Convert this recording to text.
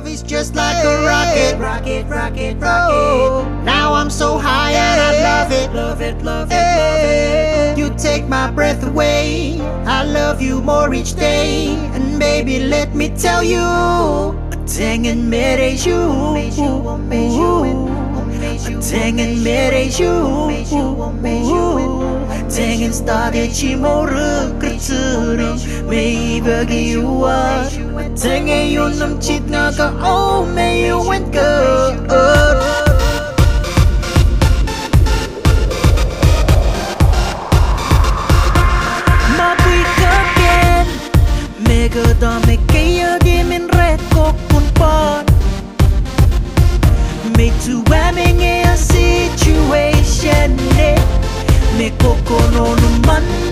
love is just like a rocket, rocket, rocket, oh. rocket. Now I'm so high and I love it, love it, love it, love it. You take my breath away. I love you more each day, and baby, let me tell you, dang it, made you, made you, made you. Tengen started chimoru kerturu May bagi nam chit nga ka Oh may you went good Mega da me kaya di min Me koko no